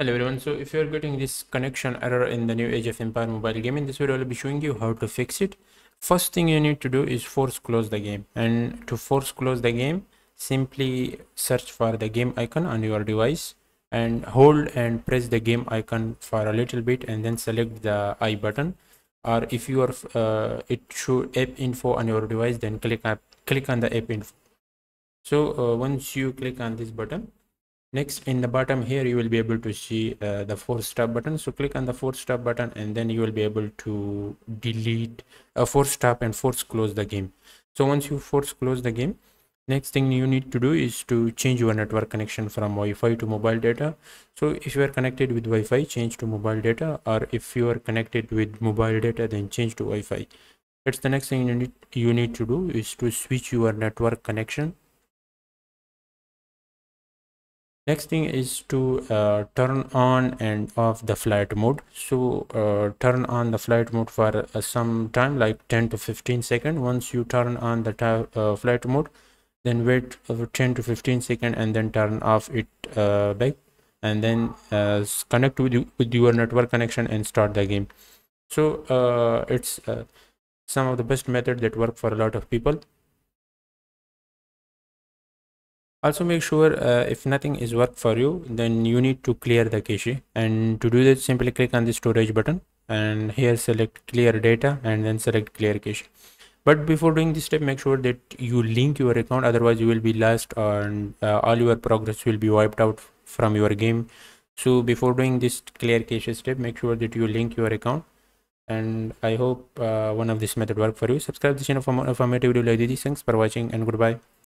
Hello everyone, so if you're getting this connection error in the new Age of Empire mobile game, in this video I'll be showing you how to fix it. First thing you need to do is force close the game and to force close the game, simply search for the game icon on your device and hold and press the game icon for a little bit and then select the I button or if you are uh, it should app info on your device then click, up, click on the app info. So uh, once you click on this button next in the bottom here you will be able to see uh, the force stop button. So click on the force stop button and then you will be able to delete a uh, force stop and force close the game. So once you force close the game next thing you need to do is to change your network connection from wi-fi to mobile data. So if you are connected with wi-fi change to mobile data. Or if you are connected with mobile data then change to wi-fi. That's the next thing you need you need to do is to switch your network connection next thing is to uh, turn on and off the flight mode. So uh, turn on the flight mode for uh, some time like 10 to 15 seconds. Once you turn on the uh, flight mode then wait for 10 to 15 seconds and then turn off it uh, back. And then uh, connect with, you, with your network connection and start the game. So it's some of the best method that work for a lot of people also make sure uh, if nothing is work for you then you need to clear the cache. And to do that simply click on the storage button and here select clear data and then select clear cache. But before doing this step make sure that you link your account otherwise you will be lost and uh, all your progress will be wiped out from your game. So before doing this clear cache step make sure that you link your account. And i hope uh, one of this method work for you. Subscribe to the channel for more informative video like this. Thanks for watching and goodbye